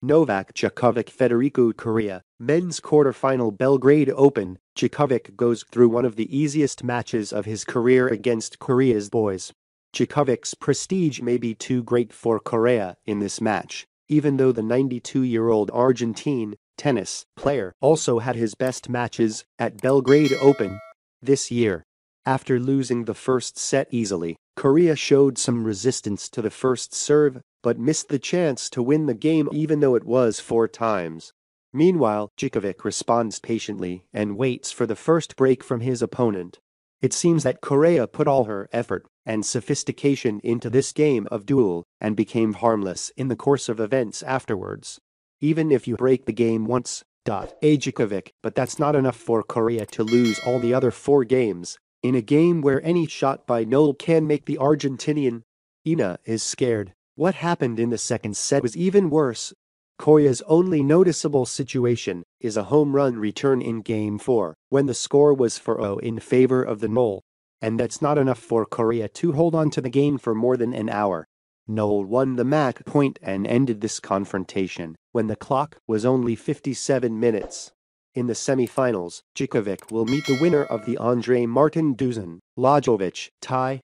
Novak Djokovic Federico Coria, men's quarterfinal Belgrade Open, Djokovic goes through one of the easiest matches of his career against Coria's boys. Djokovic's prestige may be too great for Coria in this match, even though the 92-year-old Argentine tennis player also had his best matches at Belgrade Open this year. After losing the first set easily, Coria showed some resistance to the first serve but missed the chance to win the game even though it was four times. Meanwhile, Djokovic responds patiently and waits for the first break from his opponent. It seems that Coria put all her effort and sophistication into this game of duel and became harmless in the course of events afterwards. Even if you break the game once, dot, Djokovic, but that's not enough for Coria to lose all the other four games. In a game where any shot by Nole can make the Argentinian, Ina is scared. What happened in the second set was even worse. Coria's only noticeable situation is a home run return in Game 4, when the score was 4-0 in favor of the Nole. And that's not enough for Coria to hold on to the game for more than an hour. Nole won the match point and ended this confrontation when the clock was only 57 minutes. In the semifinals, Djokovic will meet the winner of the Andrej Martin Dusan Lajovic tie